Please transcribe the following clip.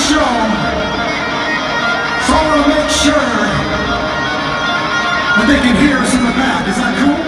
show. So I want to make sure that they can hear us in the back. Is that cool?